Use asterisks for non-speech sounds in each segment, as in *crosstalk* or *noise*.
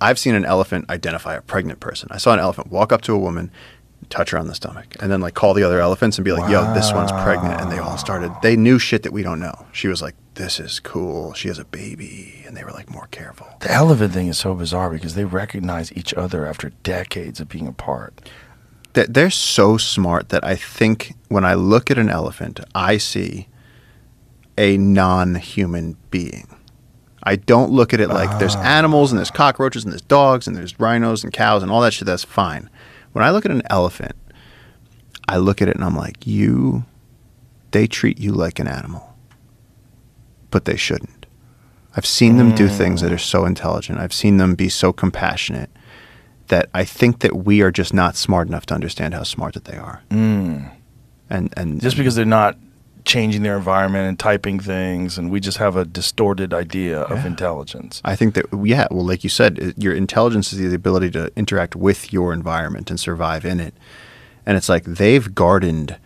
I've seen an elephant identify a pregnant person. I saw an elephant walk up to a woman, touch her on the stomach, and then like call the other elephants and be like, "Yo, this one's pregnant." And they all started. They knew shit that we don't know. She was like, "This is cool. She has a baby," and they were like more careful. The elephant thing is so bizarre because they recognize each other after decades of being apart. They- They're so smart that I think when I look at an elephant, I see a non-human being. I don't look at it like there's ah. animals and there's cockroaches and there's dogs and there's rhinos and cows and all that shit. That's fine. When I look at an elephant, I look at it and I'm like, you, they treat you like an animal, but they shouldn't. I've seen them do things that are so intelligent. I've seen them be so compassionate that I think that we are just not smart enough to understand how smart that they are. Mm. And and Just because they're not changing their environment and typing things, and we just have a distorted idea of intelligence. I think that yeah, well, like you said, it- your intelligence is the ability to interact with your environment and survive in it. And it's like they've gardened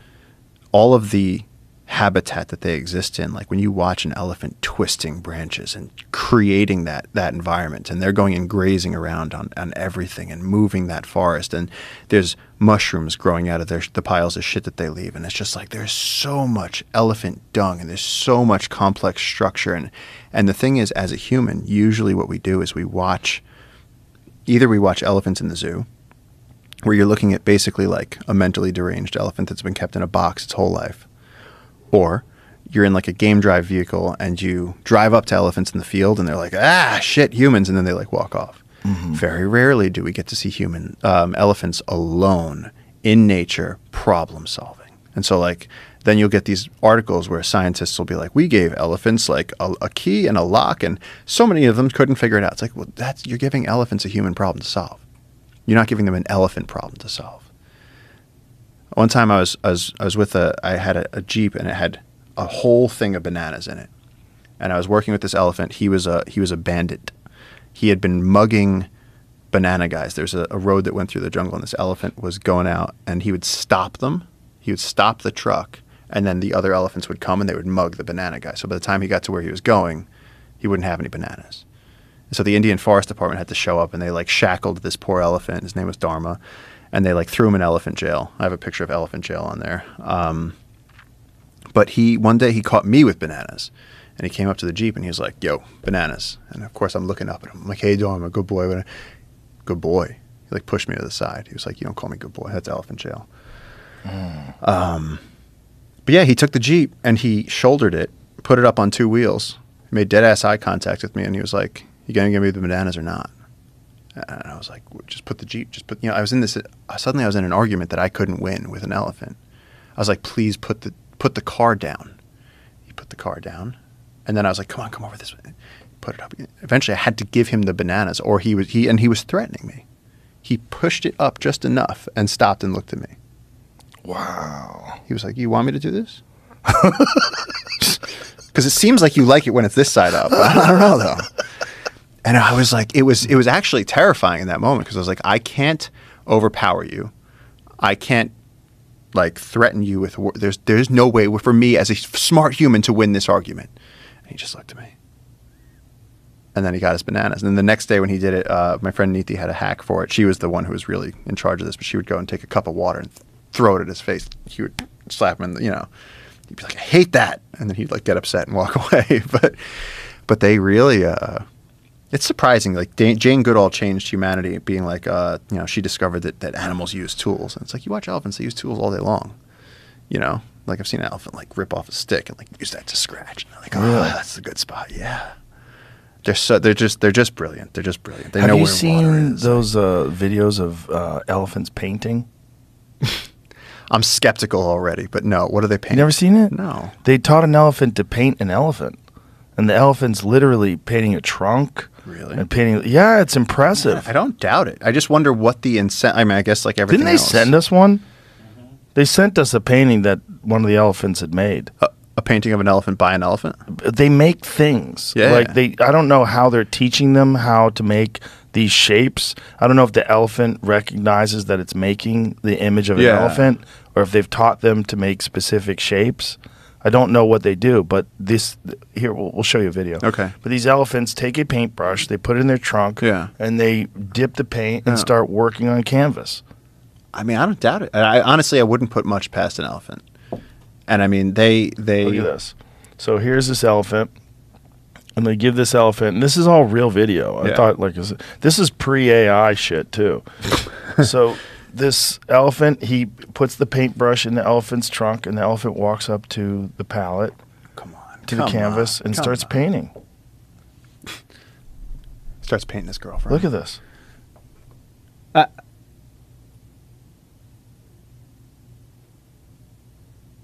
all of the habitat that they exist in. Like when you watch an elephant twisting branches and creating that that environment, and they're going and grazing around on, on everything and moving that forest, and there's mushrooms growing out of their the piles of shit that they leave, and it's just like there's so much elephant dung and there's so much complex structure, and and the thing is, as a human, usually what we do is we watch either we watch elephants in the zoo where you're looking at basically like a mentally deranged elephant that's been kept in a box its whole life or you're in like a game drive vehicle and you drive up to elephants in the field and they're like ah shit humans and then they like walk off. Very rarely do we get to see human um, elephants alone in nature problem solving. And so like then you'll get these articles where scientists will be like we gave elephants like a, a key and a lock and so many of them couldn't figure it out. It's like well that's you're giving elephants a human problem to solve. You're not giving them an elephant problem to solve one time I was I was I was with a I had a, a Jeep and it had a whole thing of bananas in it. And I was working with this elephant. He was a he was a bandit. He had been mugging banana guys. There's a, a road that went through the jungle and this elephant was going out and he would stop them. He would stop the truck and then the other elephants would come and they would mug the banana guy. So by the time he got to where he was going, he wouldn't have any bananas. So the Indian Forest Department had to show up and they like shackled this poor elephant. His name was Dharma. And they like threw him in elephant jail. I have a picture of elephant jail on there. Um, but he one day he caught me with bananas. And he came up to the Jeep and he was like, Yo, bananas. And of course I'm looking up at him. I'm like, Hey Dharma, good boy. Good boy. He like pushed me to the side. He was like, You don't call me good boy. That's elephant jail. Um, but yeah, he took the Jeep and he shouldered it, put it up on two wheels, made dead ass eye contact with me, and he was like, "You gonna give me the bananas or not?" And I was like, "Just put the Jeep. Just put." You know, I was in this. uh, Suddenly, I was in an argument that I couldn't win with an elephant. I was like, "Please put the put the car down." He put the car down, and then I was like, "Come on, come over this way." Put it up. Eventually, I had to give him the bananas, or he was he and he was threatening me. He pushed it up just enough and stopped and looked at me. Wow. He was like, "You want me to do this?" *laughs* Because it seems like you like it when it's this side up. *laughs* I don't know though. And I was like, it was it was actually terrifying in that moment because I was like, I can't overpower you. I can't like threaten you with. wor- There's there's no way for me as a smart human to win this argument. And he just looked at me. And then he got his bananas. And then the next day when he did it, uh, my friend Niti had a hack for it. She was the one who was really in charge of this, but she would go and take a cup of water and th- throw it at his face. He would slap him in the, you know, he'd be like, I hate that. And then he'd like get upset and walk *laughs* away. but, but they really, uh, it's surprising. Like Da- Jane Goodall changed humanity, being like, uh, you know, she discovered that, that animals use tools. And it's like, you watch elephants, they use tools all day long. You know, like I've seen an elephant like rip off a stick and like use that to scratch. And they're like, oh, Really? that's a good spot. Yeah. They're so they're just they're just brilliant. They're just brilliant. They Have know you where water seen is. those uh, videos of uh, elephants painting? *laughs* I'm skeptical already, but no. What are they You painting? never seen it? No. They taught an elephant to paint an elephant, and the elephant's literally painting a trunk. Really? And painting. Yeah, it's impressive. I don't doubt it. I just wonder what the incentive. I mean, I guess like everything. Didn't they else. send us one? They sent us a painting that one of the elephants had made. a, a painting of an elephant by an elephant? They make things. Yeah. Like they I don't know how they're teaching them how to make these shapes. I don't know if the elephant recognizes that it's making the image of an Yeah. elephant or if they've taught them to make specific shapes. I don't know what they do, but this here we'll, we'll show you a video. Okay. But these elephants take a paintbrush, they put it in their trunk, Yeah. and they dip the paint and Yeah. start working on canvas. I mean, I don't doubt it. I, honestly, I wouldn't put much past an elephant. And I mean, they they Look at this. So here's this elephant, and they give this elephant. And this is all real video. I Yeah. thought like this is pre AI shit too. *laughs* so this elephant, he puts the paintbrush in the elephant's trunk, and the elephant walks up to the palette come on to the come canvas on, and come starts on. painting. *laughs* Starts painting his girlfriend. Look at this. Uh,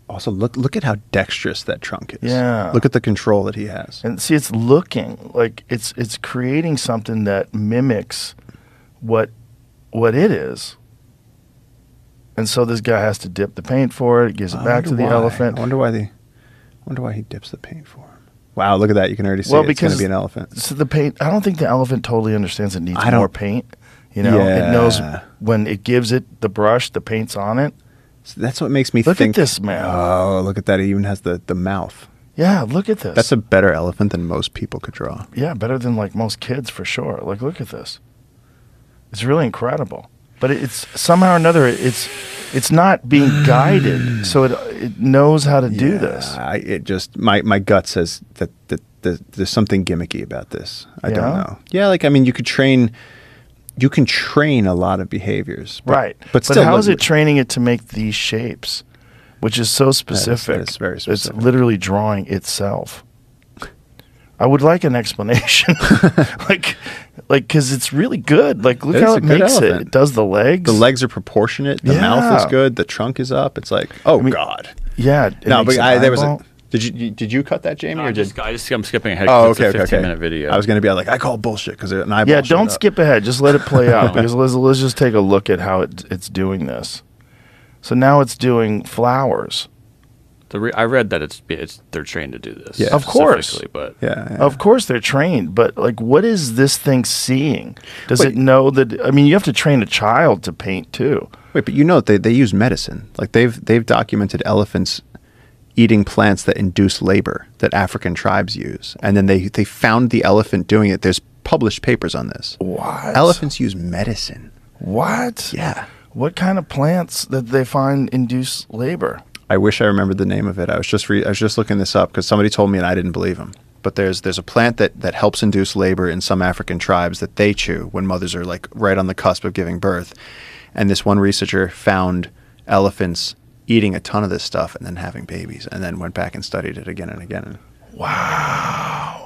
also, look look at how dexterous that trunk is. Yeah. Look at the control that he has. And see, it's looking like it's it's creating something that mimics what what it is. And so this guy has to dip the paint for it, it gives it I back to the why. elephant. I wonder why they. Wonder why he dips the paint for him. Wow, look at that! You can already see Well, it. it's going to be an elephant. So the paint, I don't think the elephant totally understands it needs I don't- more paint. You know, it knows when it gives it the brush, the paint's on it. So that's what makes me think. Look at this, man. Oh, look at that! He even has the the mouth. Yeah, look at this. That's a better elephant than most people could draw. yeah, better than like most kids for sure. Like, look at this. It's really incredible. But it's somehow or another, it's it's not being mm. guided, so it it knows how to do this. I, it just my my gut says that that, that there's something gimmicky about this. I don't know. Yeah, like I mean, you could train. You can train a lot of behaviors, but, right. But still, how look- is it training it to make these shapes, which is so specific? is very specific It's literally drawing itself. I would like an explanation, *laughs* like, like because it's really good. Like, look It how is a it good makes it. elephant. It does the legs. the legs are proportionate. The mouth is Yeah. good. The trunk is up. It's like, oh I mean, god. Yeah. it No, makes but an I, there was a. eyeball. Did you, you did you cut that, Jamie, I or did? just, I just, I'm skipping ahead. Oh, 'cause okay, it's a okay, 15 okay. minute video. I was going to be like, I call bullshit because an eyeball. Yeah, showed don't up. skip ahead. Just let it play out *laughs* because let's, let's just take a look at how it, it's doing this. So now it's doing flowers. The re- I read that it's it's they're trained to do this. Yeah. Of course. but Yeah, yeah. Of course they're trained, but like, what is this thing seeing? Does Wait. it know that? I mean, you have to train a child to paint too. Wait, but you know they they use medicine. Like they've they've documented elephants eating plants that induce labor that African tribes use, and then they they found the elephant doing it. There's published papers on this. What? Elephants use medicine. What? Yeah. What kind of plants that they find induce labor? I wish I remembered the name of it. I was just re- I was just looking this up because somebody told me and I didn't believe him. But there's there's a plant that that helps induce labor in some African tribes that they chew when mothers are like right on the cusp of giving birth. And this one researcher found elephants eating a ton of this stuff and then having babies, and then went back and studied it again and again. Wow.